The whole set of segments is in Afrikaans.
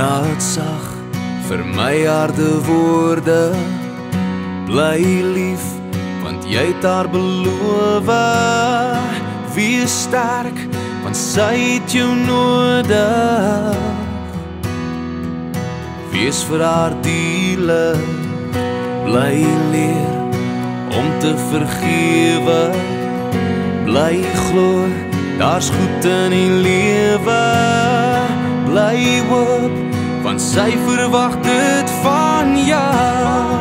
Praat sag vir my harde woorde. Bly lief want jy het haar beloof. Wees sterk want sy het jou nodig. Wees vir haar diele. Bly leer om te vergewe. Bly glo daar's goed in die lewe. Bly hoop want sy verwag dit van jou.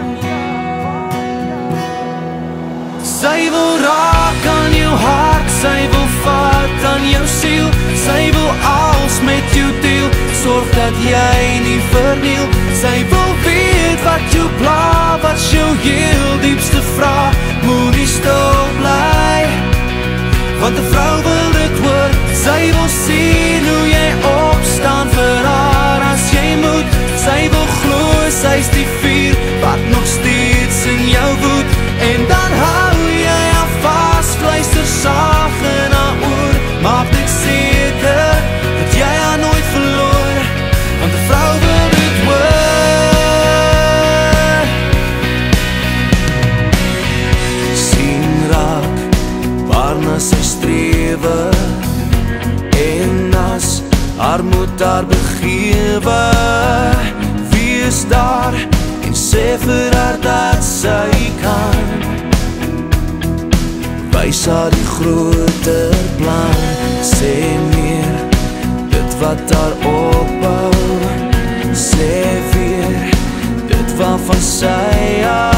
Sy wil raak aan jou hart, sy wil vat aan jou siel, sy wil alles met jou deel, sorg dat jy nie verniel. Sy wil weet wat jou pla, wat jou heel diepste vraag, moenie stil bly. Want 'n vrou wil dit hoor, sy wil sien sy's die vuur wat nog steeds in jou woed. En dan hou jy haar vas, fluister sag in haar oor, maak dit seker dat jy haar nooit verloor, want 'n vrou wil dit hoor. sien raak waarna sy strewe en as haar moet haar begewe wees daar en sê vir haar dat sy kan. Wys haar die groter plan sê meer dit wat haar opbou sê weer dit waarvan sy hou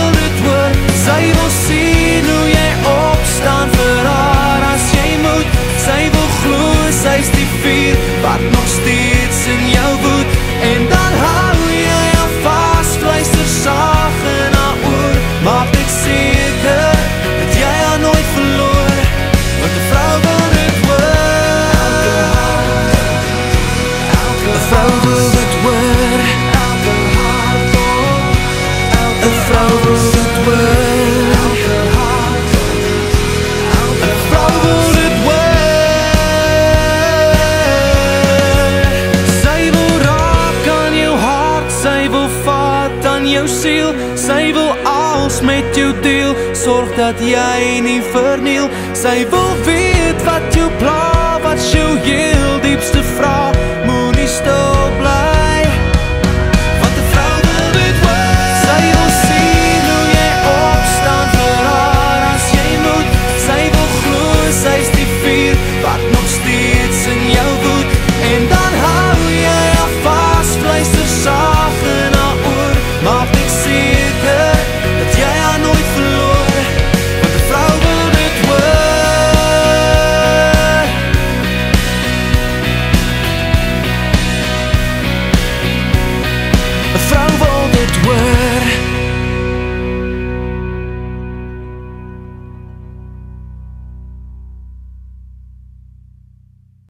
wil dit hoor, sy wil sien hoe jy opstaan vir haar as jy moet. Sy wil glo sy's die vuur wat nog steeds in jou woed en dan jou siel. Sy wil als met jou deel. Sorg dat jy nie verniel. Sy wil weet wat jou pla, wat jou heel.